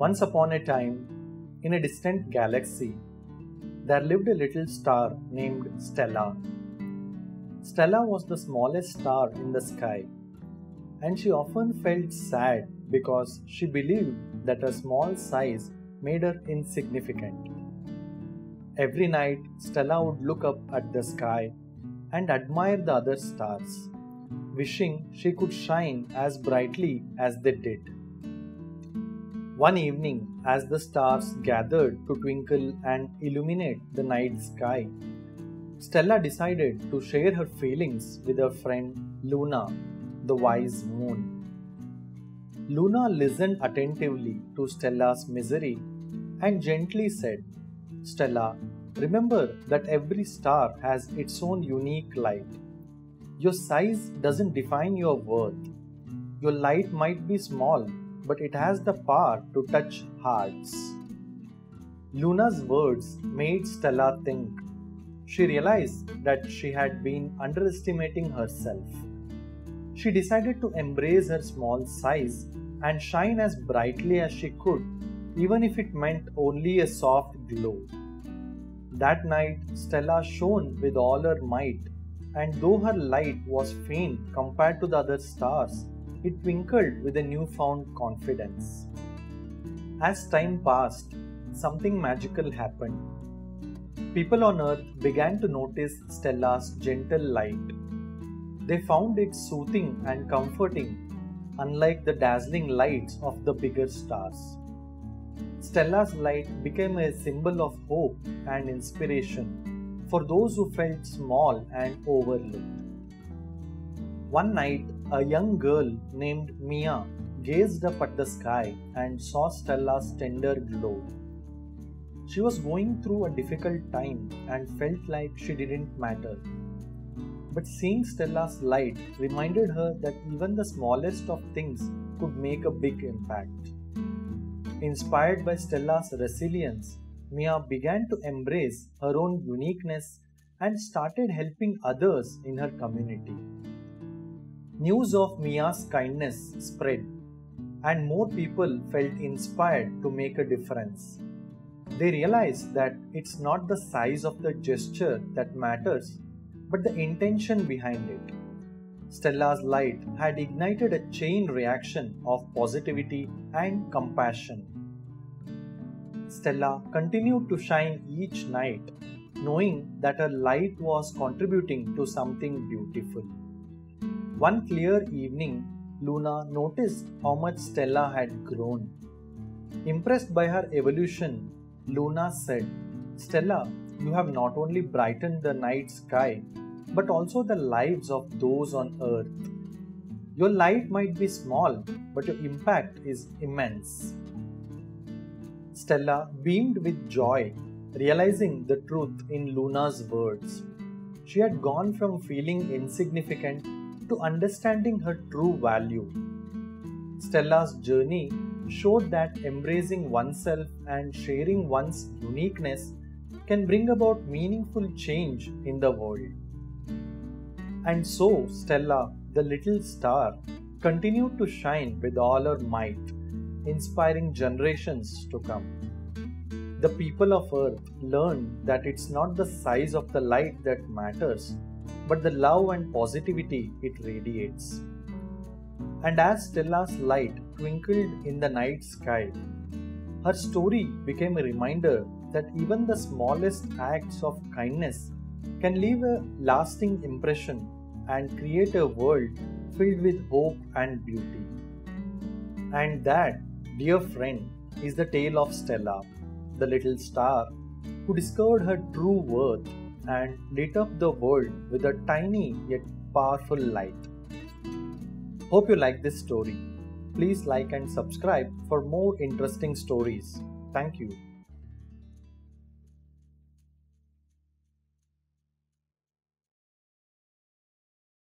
Once upon a time, in a distant galaxy, there lived a little star named Stella. Stella was the smallest star in the sky, and she often felt sad because she believed that her small size made her insignificant. Every night, Stella would look up at the sky and admire the other stars, wishing she could shine as brightly as they did. One evening, as the stars gathered to twinkle and illuminate the night sky, Stella decided to share her feelings with her friend Luna, the wise moon. Luna listened attentively to Stella's misery and gently said, Stella, remember that every star has its own unique light. Your size doesn't define your worth. Your light might be small, but it has the power to touch hearts. Luna's words made Stella think. She realized that she had been underestimating herself. She decided to embrace her small size and shine as brightly as she could, even if it meant only a soft glow. That night, Stella shone with all her might, and though her light was faint compared to the other stars, it twinkled with a newfound confidence. As time passed, something magical happened. People on Earth began to notice Stella's gentle light. They found it soothing and comforting, unlike the dazzling lights of the bigger stars. Stella's light became a symbol of hope and inspiration for those who felt small and overlooked. One night, a young girl named Mia gazed up at the sky and saw Stella's tender glow. She was going through a difficult time and felt like she didn't matter. But seeing Stella's light reminded her that even the smallest of things could make a big impact. Inspired by Stella's resilience, Mia began to embrace her own uniqueness and started helping others in her community. News of Mia's kindness spread, and more people felt inspired to make a difference. They realized that it's not the size of the gesture that matters, but the intention behind it. Stella's light had ignited a chain reaction of positivity and compassion. Stella continued to shine each night, knowing that her light was contributing to something beautiful. One clear evening, Luna noticed how much Stella had grown. Impressed by her evolution, Luna said, Stella, you have not only brightened the night sky, but also the lives of those on earth. Your light might be small, but your impact is immense. Stella beamed with joy, realizing the truth in Luna's words. She had gone from feeling insignificant to understanding her true value. Stella's journey showed that embracing oneself and sharing one's uniqueness can bring about meaningful change in the world. And so, Stella, the little star, continued to shine with all her might, inspiring generations to come. The people of Earth learned that it's not the size of the light that matters, but the love and positivity it radiates. And as Stella's light twinkled in the night sky, her story became a reminder that even the smallest acts of kindness can leave a lasting impression and create a world filled with hope and beauty. And that, dear friend, is the tale of Stella, the little star who discovered her true worth and lit up the world with a tiny yet powerful light. Hope you like this story. Please like and subscribe for more interesting stories. Thank you.